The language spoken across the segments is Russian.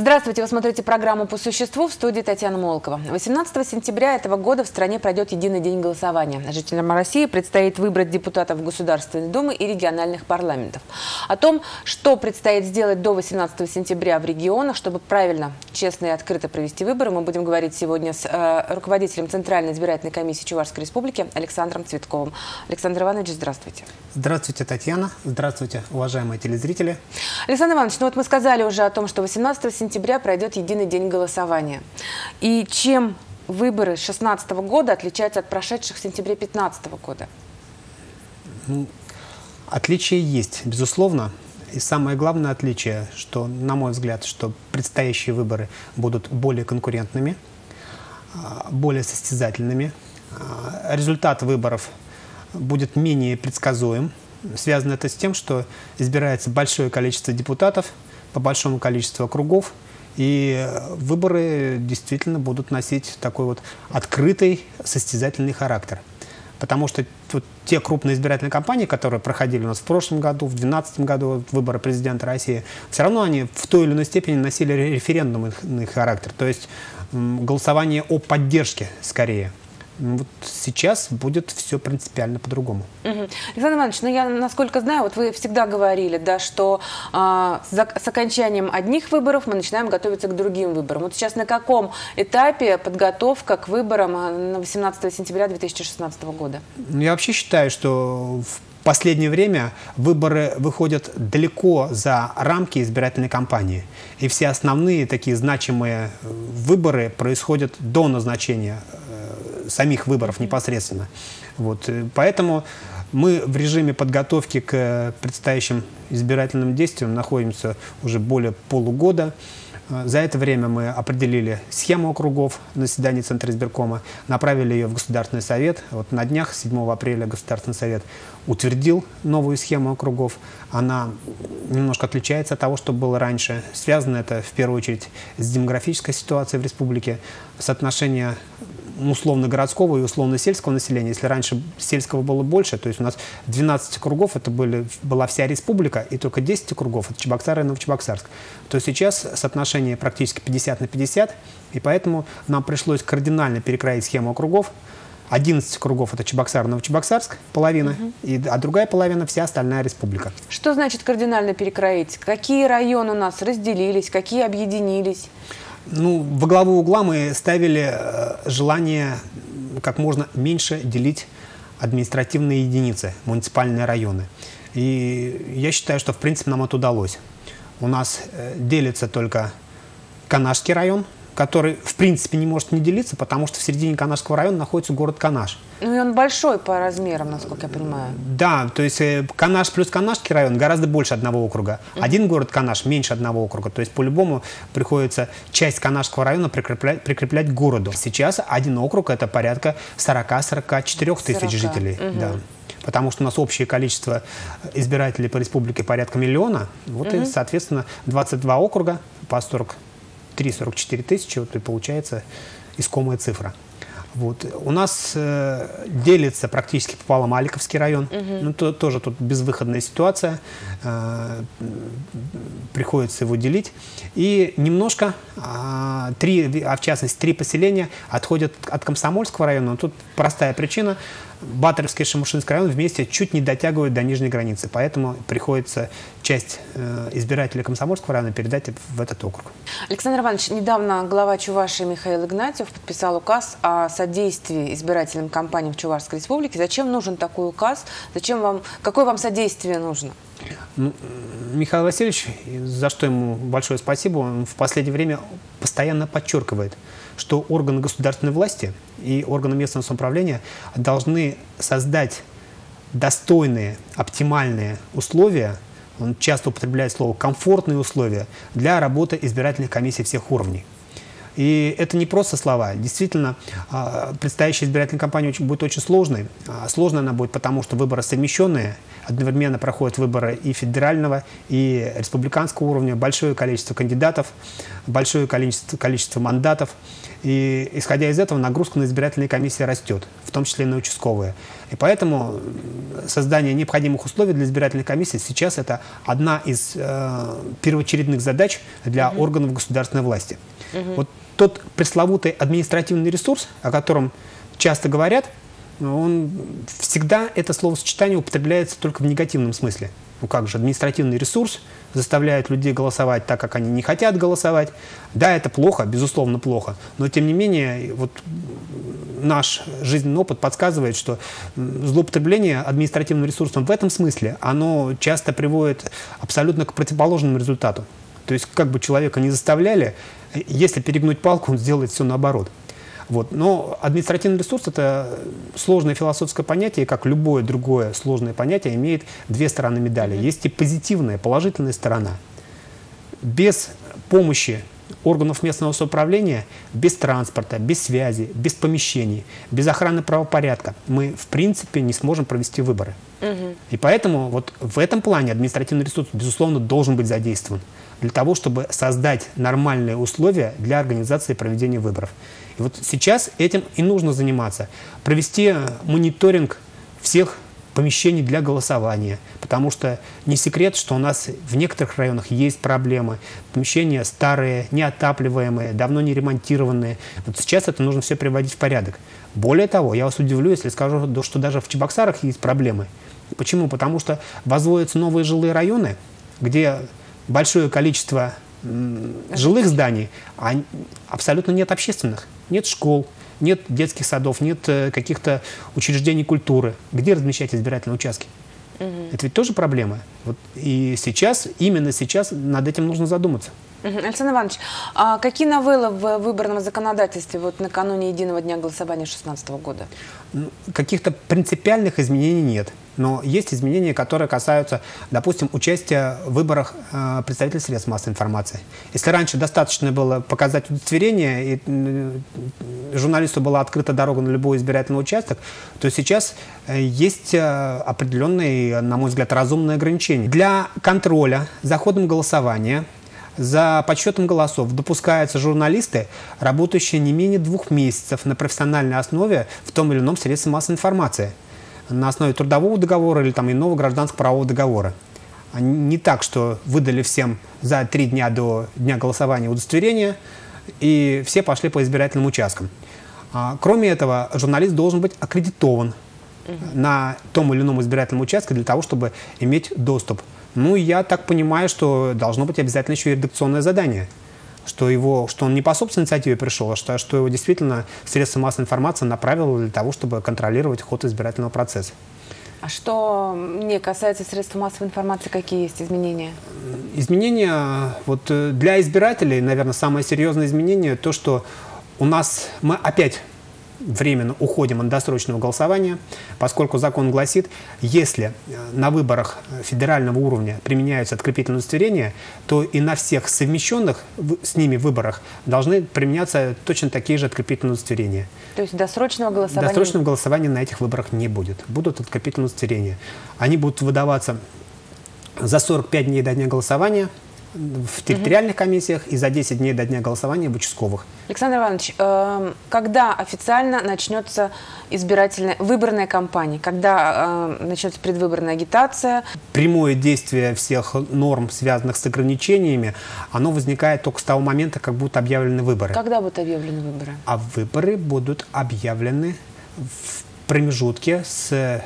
Здравствуйте, вы смотрите программу «По существу» в студии Татьяна Молкова. 18 сентября этого года в стране пройдет единый день голосования. Жителям России предстоит выбрать депутатов Государственной Думы и региональных парламентов. О том, что предстоит сделать до 18 сентября в регионах, чтобы правильно, честно и открыто провести выборы, мы будем говорить сегодня с э, руководителем Центральной избирательной комиссии Чувашской Республики Александром Цветковым. Александр Иванович, здравствуйте. Здравствуйте, Татьяна. Здравствуйте, уважаемые телезрители. Александр Иванович, ну вот мы сказали уже о том, что 18 сентября сентября пройдет единый день голосования. И чем выборы 2016 года отличаются от прошедших в сентябре 2015 года? Ну, отличия есть, безусловно. И самое главное отличие, что, на мой взгляд, что предстоящие выборы будут более конкурентными, а, более состязательными. А, результат выборов будет менее предсказуем. Связано это с тем, что избирается большое количество депутатов – по большому количеству округов. И выборы действительно будут носить такой вот открытый состязательный характер. Потому что вот те крупные избирательные кампании, которые проходили у нас в прошлом году, в 2012 году, выборы президента России, все равно они в той или иной степени носили референдумный характер. То есть голосование о поддержке скорее. Ну, вот сейчас будет все принципиально по-другому. Угу. Александр Иванович, ну я, насколько знаю, вот вы всегда говорили, да, что за, с окончанием одних выборов мы начинаем готовиться к другим выборам. Вот сейчас на каком этапе подготовка к выборам а, на 18 сентября 2016 года? Ну, я вообще считаю, что в последнее время выборы выходят далеко за рамки избирательной кампании. И все основные такие значимые выборы происходят до назначения самих выборов непосредственно. Вот. Э, поэтому мы в режиме подготовки к предстоящим избирательным действиям находимся уже более полугода. Э, за это время мы определили схему округов на заседании Центра избиркома, направили ее в Государственный совет. Вот на днях, 7 апреля, Государственный совет утвердил новую схему округов. Она немножко отличается от того, что было раньше. Связано это в первую очередь с демографической ситуацией в республике. Соотношение условно-городского и условно-сельского населения. Если раньше сельского было больше, то есть у нас 12 кругов это были, была вся республика, и только 10 кругов это Чебоксары и Новочебоксарск, то сейчас соотношение практически 50 на 50, и поэтому нам пришлось кардинально перекроить схему округов. 11 кругов это Чебоксар, Новочебоксарск, половина, угу. и, а другая половина вся остальная республика. Что значит кардинально перекроить? Какие районы у нас разделились, какие объединились? Ну, во главу угла мы ставили э, желание как можно меньше делить административные единицы, муниципальные районы. И я считаю, что в принципе нам это удалось. У нас э, делится только Канашский район – который, в принципе, не может не делиться, потому что в середине Канашского района находится город Канаш. Ну и он большой по размерам, насколько я понимаю. Да, то есть э, Канаш плюс Канашский район гораздо больше одного округа. Mm -hmm. Один город Канаш меньше одного округа. То есть по-любому приходится часть Канашского района прикреплять, прикреплять к городу. Сейчас один округ это порядка 40-44 тысяч жителей. Mm -hmm. Да потому что у нас общее количество избирателей по республике порядка миллиона. Вот угу. и, соответственно, 22 округа по 40 43-44 тысячи, вот и получается искомая цифра. Вот. У нас э, делится практически пополам Аликовский район. Угу. Ну, то, тоже тут безвыходная ситуация. Э, приходится его делить. И немножко, э, три, а в частности, три поселения отходят от Комсомольского района. Тут простая причина. Батаровский и Шамушинский район вместе чуть не дотягивают до нижней границы. Поэтому приходится часть э, избирателей Комсомольского района передать в этот округ. Александр Иванович, недавно глава Чувашии Михаил Игнатьев подписал указ о содействии избирательным кампаниям в Чувашской республике. Зачем нужен такой указ? Зачем вам, какое вам содействие нужно? Ну, Михаил Васильевич, за что ему большое спасибо, он в последнее время постоянно подчеркивает, что органы государственной власти и органы местного самоуправления должны создать достойные, оптимальные условия, он часто употребляет слово «комфортные условия» для работы избирательных комиссий всех уровней. И это не просто слова. Действительно, а, предстоящая избирательная кампания будет очень сложной. А, сложной она будет, потому что выборы совмещенные. Одновременно проходят выборы и федерального, и республиканского уровня. Большое количество кандидатов, большое количество, количество мандатов. И исходя из этого нагрузка на избирательные комиссии растет, в том числе и на участковые. И поэтому создание необходимых условий для избирательной комиссии сейчас это одна из э, первоочередных задач для угу. органов государственной власти. Угу. Вот тот пресловутый административный ресурс, о котором часто говорят, он всегда это словосочетание употребляется только в негативном смысле. Ну как же, административный ресурс заставляет людей голосовать так, как они не хотят голосовать. Да, это плохо, безусловно плохо, но тем не менее вот наш жизненный опыт подсказывает, что злоупотребление административным ресурсом в этом смысле, оно часто приводит абсолютно к противоположному результату. То есть как бы человека не заставляли, если перегнуть палку, он сделает все наоборот. Вот. Но административный ресурс – это сложное философское понятие, как любое другое сложное понятие имеет две стороны медали. Есть и позитивная, положительная сторона. Без помощи органов местного самоуправления, без транспорта, без связи, без помещений, без охраны правопорядка мы, в принципе, не сможем провести выборы. Угу. И поэтому вот в этом плане административный ресурс, безусловно, должен быть задействован для того, чтобы создать нормальные условия для организации проведения выборов. И вот сейчас этим и нужно заниматься. Провести мониторинг всех помещений для голосования, потому что не секрет, что у нас в некоторых районах есть проблемы. Помещения старые, неотапливаемые, давно не ремонтированные. Вот сейчас это нужно все приводить в порядок. Более того, я вас удивлю, если скажу, что даже в Чебоксарах есть проблемы. Почему? Потому что возводятся новые жилые районы, где большое количество жилых зданий, а абсолютно нет общественных, нет школ, нет детских садов, нет э, каких-то учреждений культуры. Где размещать избирательные участки? Угу. Это ведь тоже проблема. Вот и сейчас, именно сейчас над этим нужно задуматься. Александр Иванович, а какие новеллы в выборном законодательстве вот накануне единого дня голосования 2016 года? Ну, каких-то принципиальных изменений нет. Но есть изменения, которые касаются, допустим, участия в выборах э, представителей средств массовой информации. Если раньше достаточно было показать удостоверение, и э, журналисту была открыта дорога на любой избирательный участок, то сейчас э, есть определенные, на мой взгляд, разумные ограничения. Для контроля за ходом голосования – за подсчетом голосов допускаются журналисты, работающие не менее двух месяцев на профессиональной основе в том или ином средстве массовой информации, на основе трудового договора или там, иного гражданского правового договора. Не так, что выдали всем за три дня до дня голосования удостоверение, и все пошли по избирательным участкам. А, кроме этого, журналист должен быть аккредитован на том или ином избирательном участке для того, чтобы иметь доступ ну, я так понимаю, что должно быть обязательно еще и редакционное задание что, его, что он не по собственной инициативе пришел, а что, что его действительно средства массовой информации направило для того, чтобы контролировать ход избирательного процесса. А что не касается средств массовой информации, какие есть изменения? Изменения, вот э, для избирателей, наверное, самое серьезное изменение то, что у нас мы опять временно уходим от досрочного голосования, поскольку закон гласит, если э, на выборах федерального уровня применяются открепительные удостоверения, то и на всех совмещенных с ними выборах должны применяться точно такие же открепительные удостоверения. То есть досрочного голосования? Досрочного голосования на этих выборах не будет. Будут открепительные удостоверения. Они будут выдаваться за 45 дней до дня голосования – в территориальных угу. комиссиях и за 10 дней до дня голосования в участковых. Александр Иванович, э, когда официально начнется избирательная выборная кампания? Когда э, начнется предвыборная агитация? Прямое действие всех норм, связанных с ограничениями, оно возникает только с того момента, как будут объявлены выборы. Когда будут объявлены выборы? А выборы будут объявлены в промежутке с э,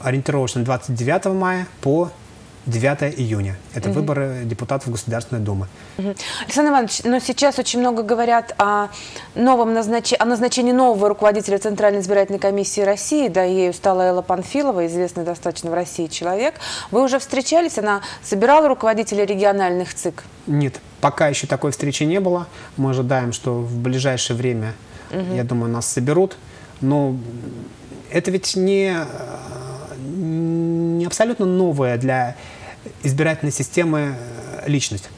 ориентировочно 29 мая по 9 июня. Это угу. выборы депутатов Государственной Думы. Угу. Александр Иванович, но сейчас очень много говорят о новом назнач... о назначении нового руководителя Центральной избирательной комиссии России. Да, ею стала Элла Панфилова, известный достаточно в России человек. Вы уже встречались? Она собирала руководителей региональных ЦИК? Нет, пока еще такой встречи не было. Мы ожидаем, что в ближайшее время, угу. я думаю, нас соберут. Но это ведь не не абсолютно новая для избирательной системы э, личность.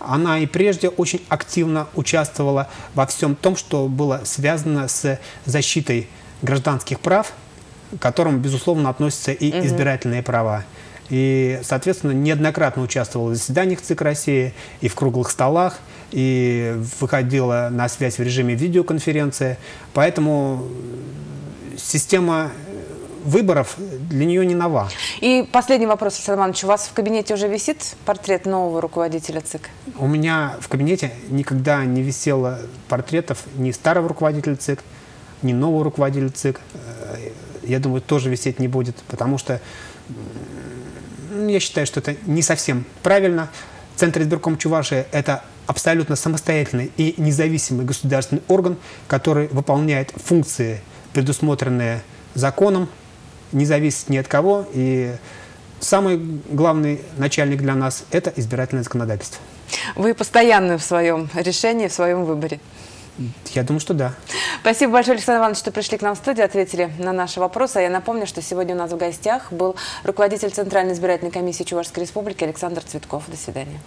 она и прежде очень активно участвовала во всем том, что было связано с защитой гражданских прав, к которым, безусловно, относятся и избирательные права. И, соответственно, неоднократно участвовала в заседаниях ЦИК России и в круглых столах, и выходила на связь в режиме видеоконференции. Поэтому система выборов для нее не нова. И последний вопрос, Александр Иванович. У вас в кабинете уже висит портрет нового руководителя ЦИК? У меня в кабинете никогда не висело портретов ни старого руководителя ЦИК, ни нового руководителя ЦИК. Э, я думаю, тоже висеть не будет, потому что я считаю, что это не совсем правильно. Центр избирком Чувашии – это абсолютно самостоятельный и независимый государственный орган, который выполняет функции, предусмотренные законом, не зависит ни от кого. И самый главный начальник для нас – это избирательное законодательство. Вы постоянны в своем решении, в своем выборе? Я думаю, что да. Спасибо большое, Александр Иванович, что пришли к нам в студию, ответили на наши вопросы. А я напомню, что сегодня у нас в гостях был руководитель Центральной избирательной комиссии Чувашской Республики Александр Цветков. До свидания.